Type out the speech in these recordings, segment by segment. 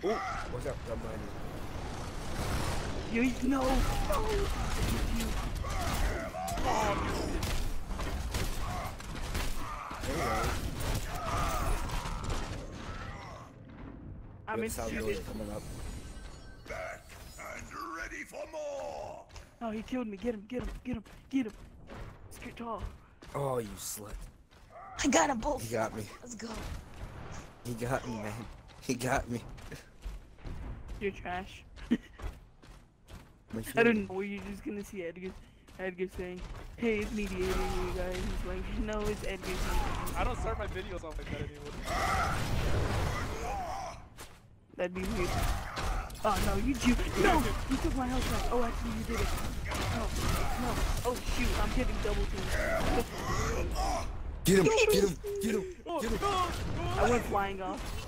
What's up? I'm behind You no. no. You go. I'm in sound coming up. Back and ready for more. Oh, he killed me. Get him, get him, get him, get him. Get tall. Oh, you slut. I got him both. He got me. Let's go. He got me, man. He got me. You're trash. I feeling- don't know where you're just gonna see Edgar, Edgar saying, "Hey, it's mediating you guys." He's like, "No, it's Edgar." I don't start my videos off like that anymore. That'd be weird. Oh no, you you no, you took my health back. Oh, actually, you did it. No, no. Oh shoot, I'm getting double teamed. Get him! Get him! Get him! Oh, get him! I went flying off.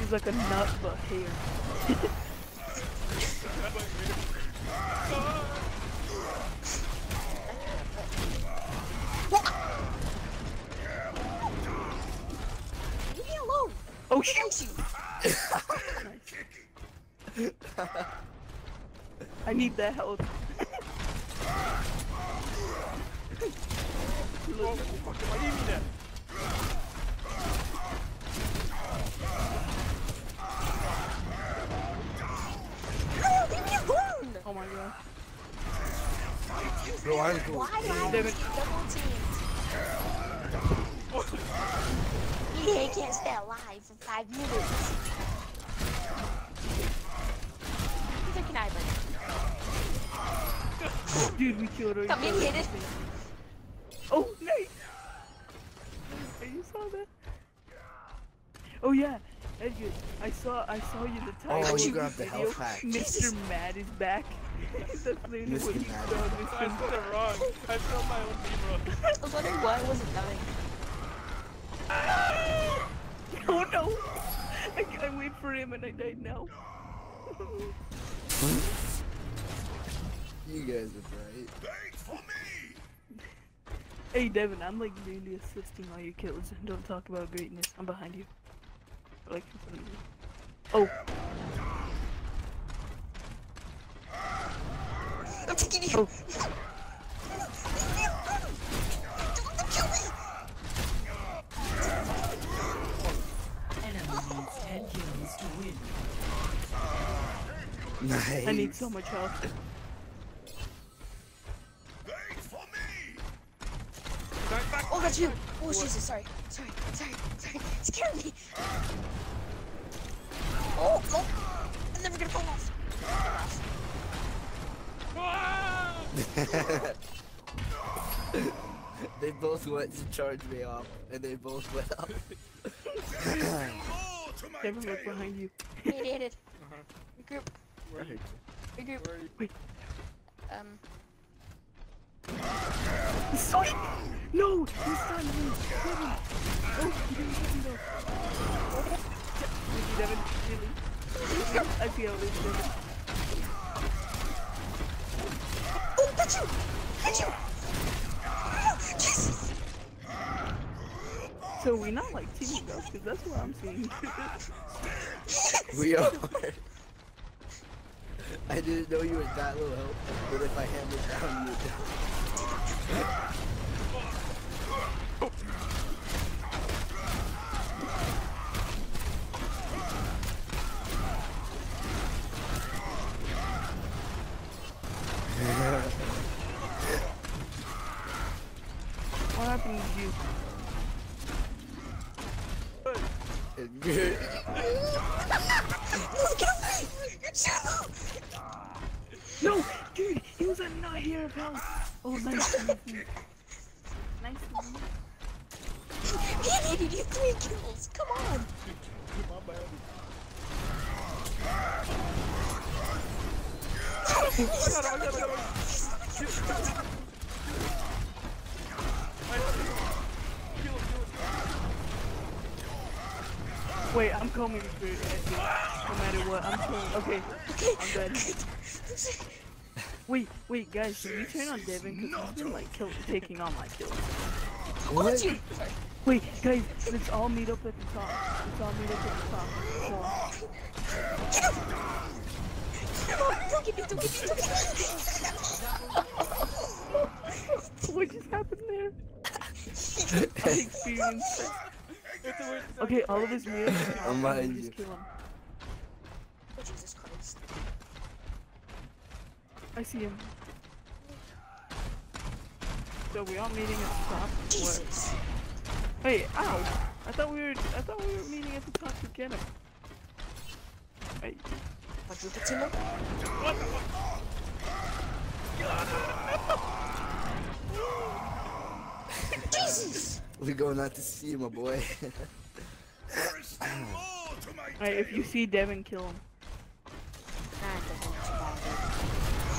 He's like a nut, but here. Leave me alone. Oh Thank shoot! you. I need that health. Oh, fuck, why do you need that? No, leave me alone. Oh my god. Bro, I'm cool. Why I Damn was it. double teamed? He can't stay alive for five minutes. Neither can I, but Dude, we killed her. Come in, hit it. Oh, nice! Hey, you saw that? Oh yeah, Edgar, I saw I saw you the time. Oh, title you of grabbed the video. health pack. Mr. Jesus. Mad is back. That's literally Mr. what he Mad. saw, I Mr. said it wrong. I spelled my own name wrong. I was wondering why I wasn't dying. Oh no! I, I wait for him and I died now. You guys are right. Wait for me. Hey Devin, I'm like really assisting all your kills. Don't talk about greatness. I'm behind you. Like in front of you. Oh, I'm taking you. oh. Don't kill me. Nice. I need so much health. Oh, that's you. Oh, Jesus. Sorry. Sorry. Sorry. Sorry. Scared me. Oh, no. I'm never gonna fall off. they both went to charge me off, and they both went up. More to my Devin, look behind you. Meadiated. Uh-huh. Regroup. Where are you? Regroup. Where are you? Um. Sorry! No! He's stunned me! Devin! Oh, he didn't hit me though. Devin. Really? I see how it is, Devin. Oh, that's you. That's you. Jesus. So we're not like teaming though, because that's what I'm seeing. We are. I didn't know you were that low but if I hammered down, you would die. what happened to you? And good. No, get away. You're too low. No! Dude, he was a here! Oh, nice to meet you. Nice meet you. Three kills. Come on. Come on, man. Wait, I'm coming for. No matter what, I'm killing. Okay, I'm dead. Wait, wait, guys, can you turn on Devin? Because he's been like kill- taking all my kills. Look at Wait, guys, let's all meet up at the top. Let's all meet up at the top. Come on. Don't get me, don't get me, don't get me. What just happened there? I experienced it. It's a Okay, all of us meet up at the top. I'm and behind just you. kill him. I see him. So we all meeting at the top. What? Jesus. Hey, ow! I thought we were. I thought we were meeting at the top to get him. Hey, Quadruple team up? Jesus! We're going out to see my boy. There is still more to my alright, if you see Devin, kill him.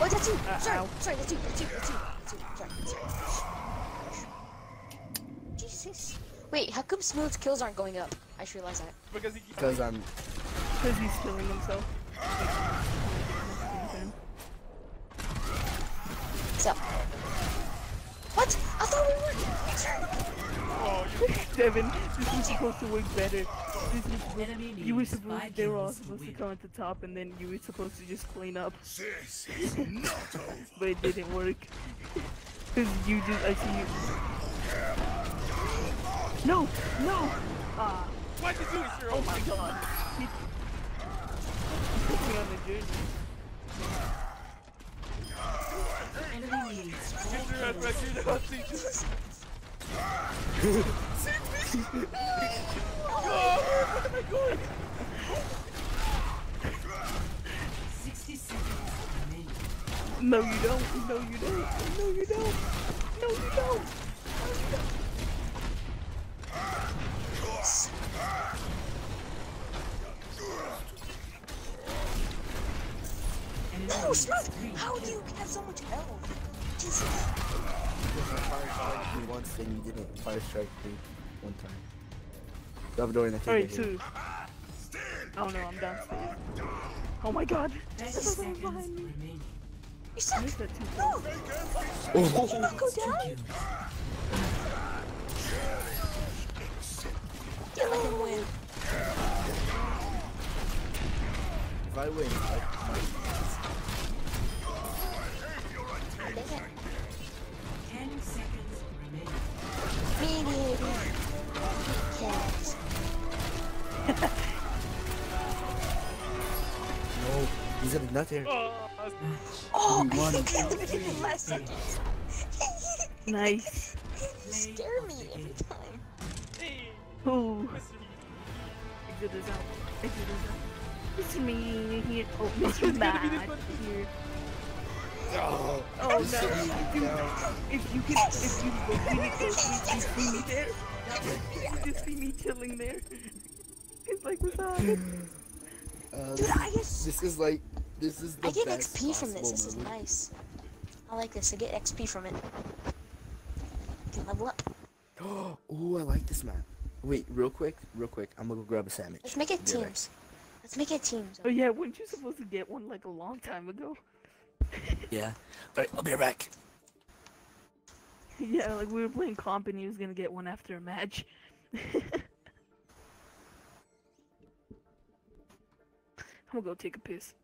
Oh, that's you! Uh, sorry, ow. sorry, that's you, that's you, that's you, that's you. Sorry, sorry. Jesus. Wait, how come Smooth's kills aren't going up? I just realized that. because he Because I'm. Because he's killing himself. So. What? I thought we were. Oh you Devin, this is supposed to work better. This was, Enemy you were supposed. They were all supposed to come at the top, and then you were supposed to just clean up, This is not over. but it didn't work. Because you just. I see you. No! No! Ah. why'd you do? Oh my god. He, he took me on the journey. Enemy needs No, you don't. No, you don't. No, you don't. No, you don't. Enemy No, needs Smooth! three How do you have so much health? Jesus. Fire strike me once and you didn't fire strike me one time. Salvador in the Alright, thing. two. Oh no, I'm downstairs. Oh my god. Thirty There's someone behind me. You suck! No! kills. Did you not go down? Yeah, let him win. If I win, no, he's in another. Oh, Oh, We won. I think I did it last second. Nice. You scare me every time. hey, Ooh. Mr. Exit is out. Exit is out. It's me here. Oh, Mr. Matt here. Oh, Oh this shit needs no. to be Dude, down. if you can, if you look really closely, you see me there. You just see me chilling there. It's like, what's up? Uh, Dude, this, I is, get, this is like, this is the I get best XP from this. This is possible nice. I like this. I get XP from it. Can level up. movie. Oh, I like this map. Wait, real quick, real quick. I'm gonna go grab a sandwich. Let's make it Be right teams. Let's make it teams. Oh yeah, weren't you supposed to get one like a long time ago? Yeah. Alright, I'll be right back. Yeah, like we were playing comp and he was gonna get one after a match. I'm gonna go take a piss.